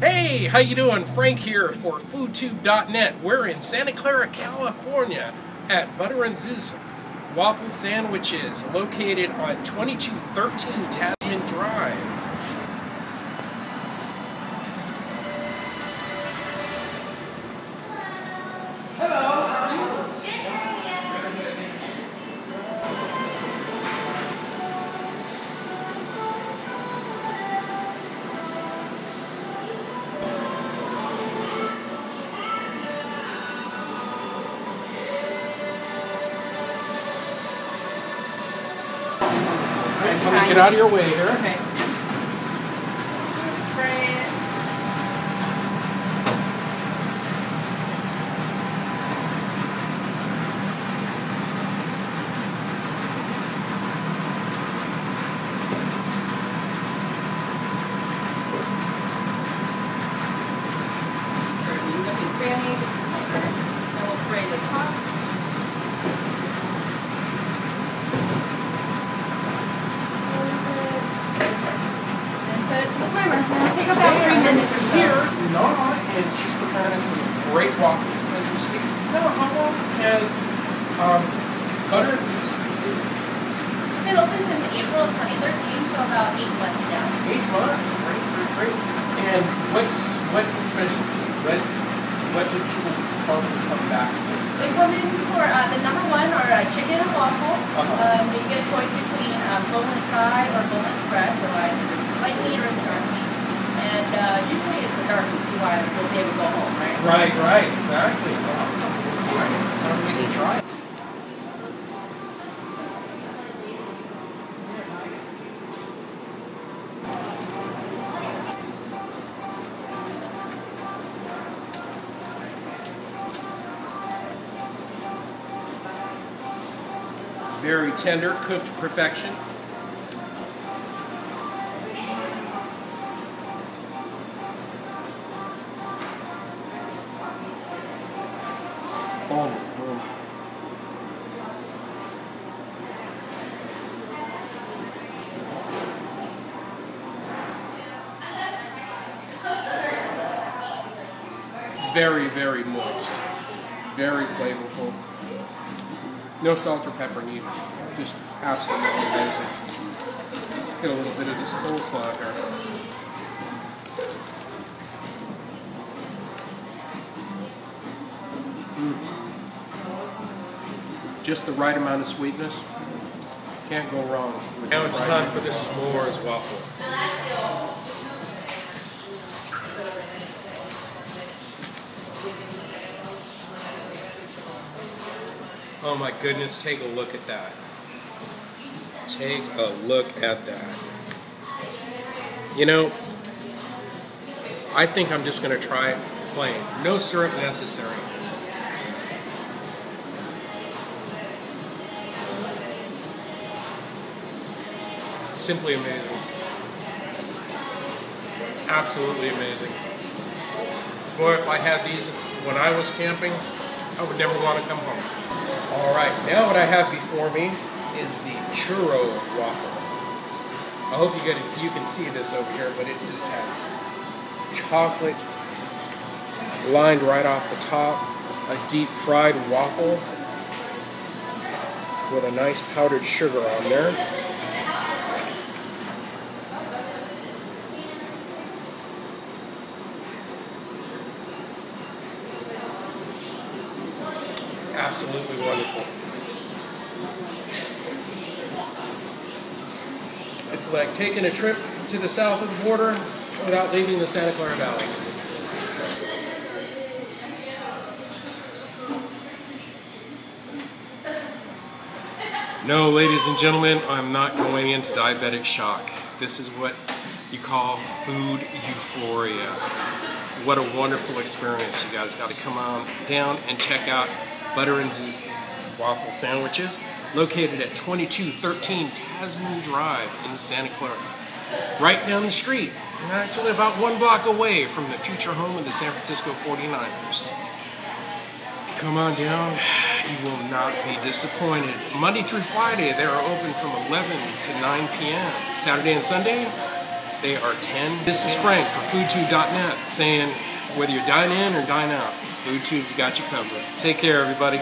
Hey, how you doing? Frank here for FoodTube.net. We're in Santa Clara, California at Butter and Zeus Waffle Sandwiches, located on 2213 Tasman Drive. I'm get out of your way here. Okay. Spray it. Nothing cranny, it's liquor. Then we'll spray the tops. And set it for the timer. It'll take about three minutes or so. Here, Nora, and she's preparing us some great waffles as we speak. How long has um, Butter been? Been open since April of 2013, so about eight months now. Eight months. Great, great, great. And what's what's the specialty? What what do people come to come back for? They come in for uh, the number one or uh, chicken and waffle. Uh-huh. Um, they get a choice between um, boneless thigh or boneless breast, or either light meat or the dark meat. And uh, usually it's the dark meat. You want to be able to go home, right? Right, right, exactly. Can try it? Very tender, cooked to perfection. Very, very moist. Very flavorful. No salt or pepper needed. Just absolutely amazing. Get a little bit of this coleslaw here. Just the right amount of sweetness. Can't go wrong. Now it's time for the s'mores waffle. Oh my goodness, take a look at that. Take a look at that. You know, I think I'm just going to try it plain. No syrup necessary. Simply amazing. Absolutely amazing. Boy, if I had these when I was camping, I would never want to come home. All right, now what I have before me is the churro waffle. I hope you get it, you can see this over here, but it just has chocolate lined right off the top, a deep fried waffle with a nice powdered sugar on there. Absolutely wonderful. It's like taking a trip to the south of the border without leaving the Santa Clara Valley. No, ladies and gentlemen, I'm not going into diabetic shock. This is what you call food euphoria. What a wonderful experience. You guys got to come on down and check out Butter and Zeus's waffle sandwiches, located at 2213 Tasman Drive in Santa Clara. Right down the street, actually about one block away from the future home of the San Francisco 49ers. Come on down, you will not be disappointed. Monday through Friday, they are open from 11 to 9 p.m. Saturday and Sunday, They are 10. This is Frank for foodtube.net saying whether you dine in or dine out, FoodTube's got you covered. Take care, everybody.